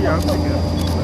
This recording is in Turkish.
İyi abi.